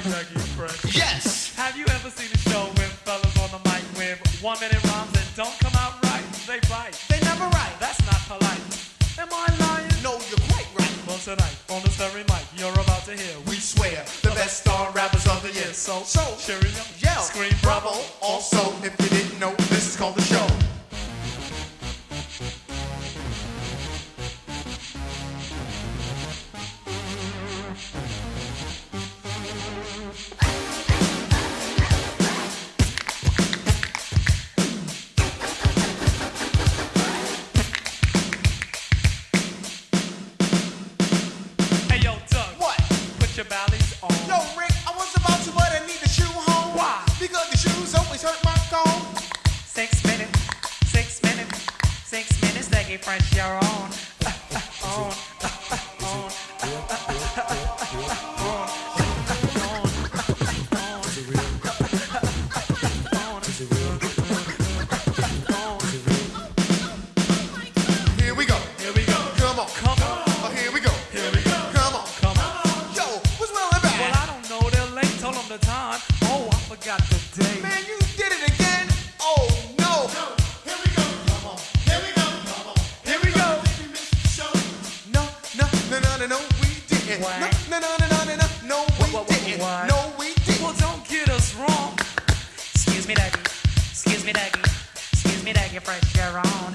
fresh. Yes. Have you ever seen a show with fellas on the mic with one minute rhymes that don't come out right? They bite. They never write. That's not polite. Am I lying? No, you're quite right. Well, tonight, on this very mic, you're about to hear, we swear, the best star rappers of the year. So, so, cheerio, yell, scream, bravo. Also, if you didn't know, this is called the show. Always hurt my cone. Six minutes, six minutes, six minutes to get fresh, you're on. on. Here we go. Here we go. Come on. Come on. Oh, here we go. Here we go. Come on. Come on. Yo, what's wrong with Well, that? I don't know. They're late. Told them the time. Oh, I forgot the day. Man, you What? No, no, no, no, no, no, no, we What, what, didn't. what? No, we didn't. Well, don't get us wrong. Excuse me, Dougie. Excuse me, Dougie. Excuse me, Dougie. Fresh, you're on,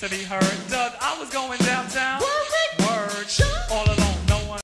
to be heard. Doug, I was going downtown.